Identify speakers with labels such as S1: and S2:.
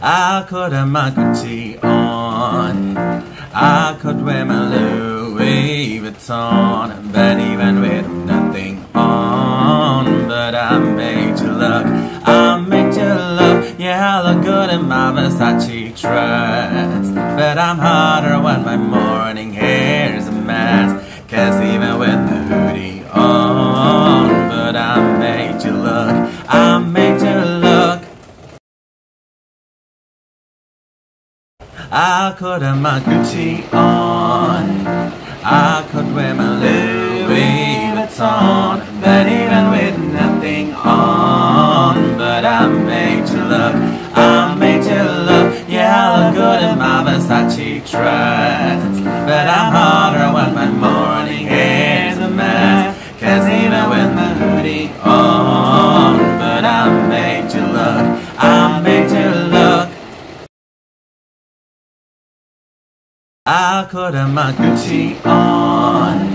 S1: I could have my Gucci on. I could wear my Louis Vuitton, but even with nothing on, but I made you look. I made you look. Yeah, I look good in my Versace dress, but I'm hotter when my I could have my Gucci on. I could wear my Louis Vuitton, but even with nothing on, but I'm made you look. I'm made you look. Yeah, I look good in my Versace dress, but I'm hotter I could have my Gucci on.